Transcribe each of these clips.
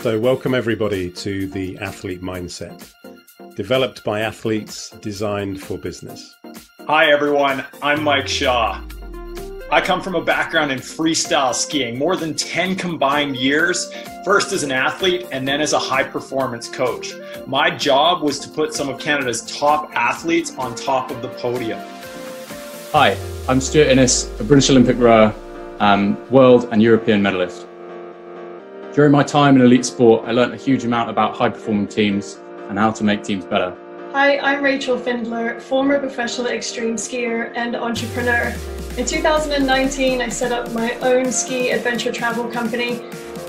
So, welcome everybody to the Athlete Mindset, developed by athletes, designed for business. Hi, everyone. I'm Mike Shaw. I come from a background in freestyle skiing, more than 10 combined years, first as an athlete and then as a high performance coach. My job was to put some of Canada's top athletes on top of the podium. Hi, I'm Stuart Innes, a British Olympic rower, um, world and European medalist. During my time in elite sport, I learned a huge amount about high performing teams and how to make teams better. Hi, I'm Rachel Findler, former professional extreme skier and entrepreneur. In 2019, I set up my own ski adventure travel company,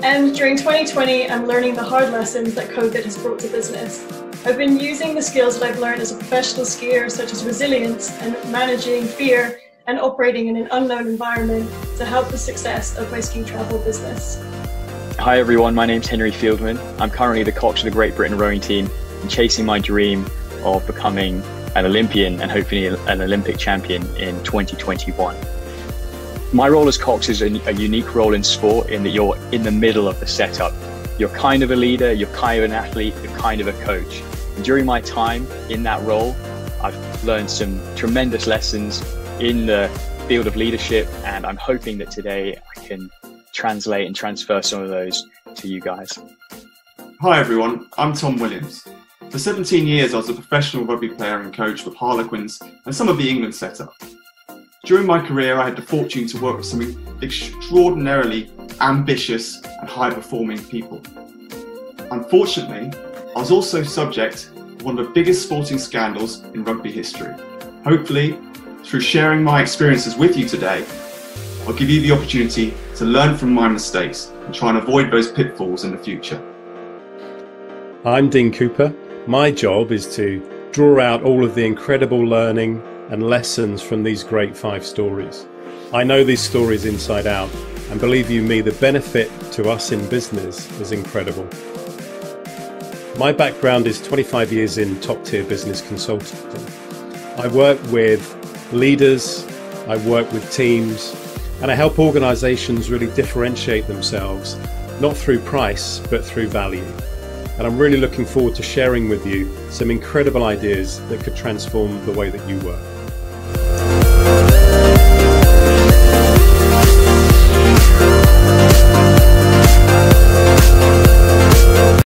and during 2020, I'm learning the hard lessons that COVID has brought to business. I've been using the skills that I've learned as a professional skier, such as resilience and managing fear and operating in an unknown environment, to help the success of my ski travel business. Hi everyone, my name's Henry Fieldman. I'm currently the coach of the Great Britain rowing team and chasing my dream of becoming an Olympian and hopefully an Olympic champion in 2021. My role as coach is a, a unique role in sport in that you're in the middle of the setup. You're kind of a leader, you're kind of an athlete, you're kind of a coach. And during my time in that role, I've learned some tremendous lessons in the field of leadership, and I'm hoping that today I can translate and transfer some of those to you guys. Hi everyone, I'm Tom Williams. For 17 years, I was a professional rugby player and coach with Harlequins and some of the England setup. During my career, I had the fortune to work with some extraordinarily ambitious and high performing people. Unfortunately, I was also subject to one of the biggest sporting scandals in rugby history. Hopefully, through sharing my experiences with you today, I'll give you the opportunity to learn from my mistakes and try and avoid those pitfalls in the future. I'm Dean Cooper. My job is to draw out all of the incredible learning and lessons from these great five stories. I know these stories inside out, and believe you me, the benefit to us in business is incredible. My background is 25 years in top tier business consulting. I work with leaders, I work with teams, and I help organizations really differentiate themselves, not through price, but through value. And I'm really looking forward to sharing with you some incredible ideas that could transform the way that you work.